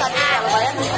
tadi yang bayar